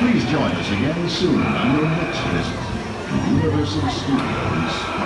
Please join us again soon on your next visit to Universal Studios.